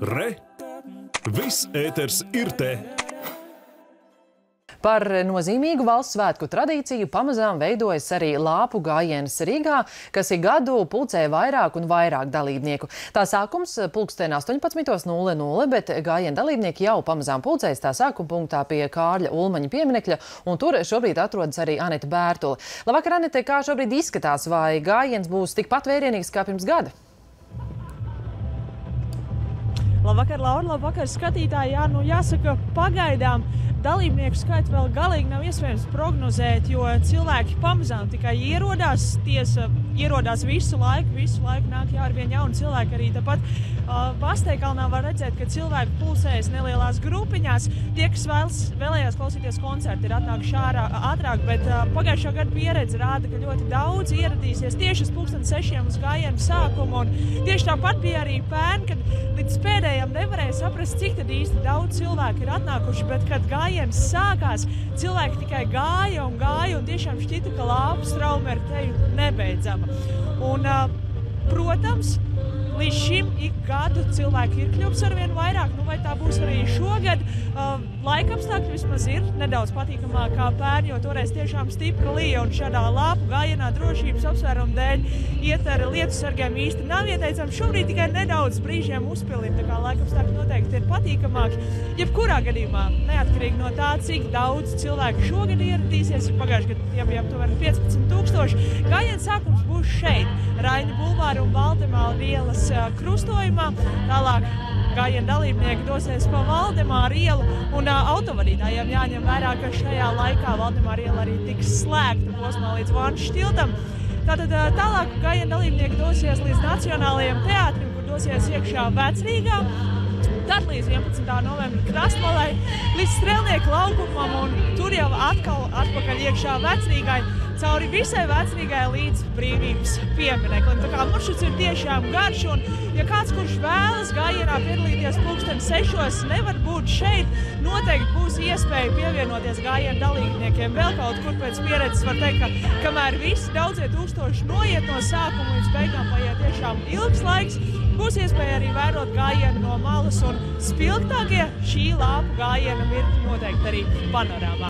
Re! Viss ēters ir te! Par nozīmīgu valsts svētku tradīciju pamazām veidojas arī lāpu gājienas Rīgā, kas ik gadu pulcē vairāk un vairāk dalībnieku. Tā sākums pulksten 18.00, bet gājiena dalībnieki jau pamazām pulcējas tā sākuma punktā pie Kārļa Ulmaņa pieminekļa, un tur šobrīd atrodas arī Anita Bērtula. Labvakar, Anita, kā šobrīd izskatās, vai gājiens būs tikpat vērienīgs kā pirms gada? Labvakar, Laura, labvakar, skatītāji. Jā, nu jāsaka, pagaidām dalībnieku skaitu vēl galīgi nav iespējams prognozēt, jo cilvēki pamazām tikai ierodās. Tiesa ierodās visu laiku, visu laiku nāk jā, ar vien jaunu cilvēku arī tāpat. Uh, Basteikalnā var redzēt, ka cilvēki pulsējas nelielās grupiņās. Tie, kas vēlas, vēlējās klausīties koncertu, ir atnākuši ārā ātrāk, bet uh, pagājušā gada pieredze rāda, ka ļoti daudz ieradīsies tieši uz pulksten sešiem uz gājienu sākumu. Un tieši tāpat bija arī pērn, kad līdz pēdējiem nevarēja saprast, cik īsti daudz cilvēku ir atnākuši, bet kad gājiens sākās, cilvēki tikai gāja un gāja un tiešām šķita, ka lāpu strauma ir teju nebeidzama. Un, protams, Līdz šim ik gadu cilvēki ir kļuvuši ar vien vairāk. Nu, vai tā būs arī šogad? Uh, laika apstākļi vismaz ir nedaudz patīkamāk kā pērn, jo toreiz tiešām stipra līja un šādā lāpu gājienā drošības apsvērumu dēļ iet ar lietu sargiem īsti nav ieteicams. Šobrīd tikai nedaudz brīžiem uzpildīt, tā kā laika apstākļi noteikti ir patīkamāki. Jebkurā gadījumā, neatkarīgi no tā, cik daudz cilvēku šogad ieradīsies, pagājušajā gadā tie bija aptuveni 15 tūkstoši. Gājiens sākums būs šeit, Raina Bulvāra un Valdemāla ielas krustojumā. Tālāk gājienu dalībnieki dosies pa Valdemāra ielu, un uh, autovadītājiem jāņem vērā, ka šajā laikā Valdemāra iela arī tiks slēgta posmā līdz Vānšu tiltam. Tātad uh, tālāk gājienu dalībnieki dosies līdz Nacionālajiem teātrim, kur dosies iekšā Vecrīgā. Tad līdz 11. novembrim krastmalai, līdz strēlnieku laukumam, un tur jau atkal atpakaļ iekšā Vecrīgai cauri visai vecrīgai līdz brīvības piemineklim. Tā kā maršruts ir tiešām garš, un ja kāds, kurš vēlas gājienā piedalīties pulksten sešos, nevar būt šeit, noteikti būs iespēja pievienoties gājienu dalībniekiem. Vēl kaut kur pēc pieredzes var teikt, ka kamēr visi daudzie tūkstoši noiet no sākuma līdz beigām paiet tiešām ilgs laiks, būs iespēja arī vērot gājienu no malas, un spilgtākie šī lāpu gājiena mirkļi noteikti arī panorāmā.